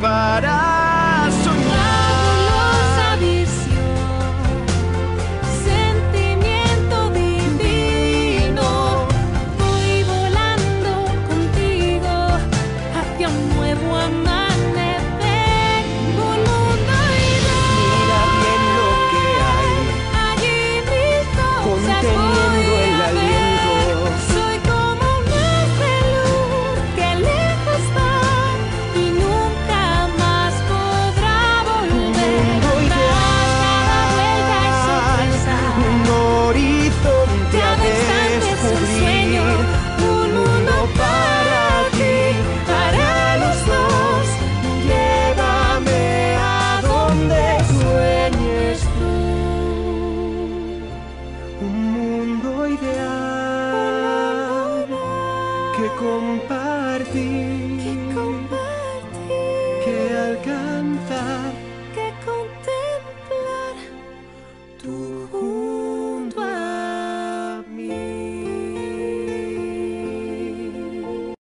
para soñar. Visión, sentimiento divino. Voy volando contigo hacia un nuevo amanecer. Un mundo Mira bien lo que hay. Allí mis Un mundo ideal que compartir,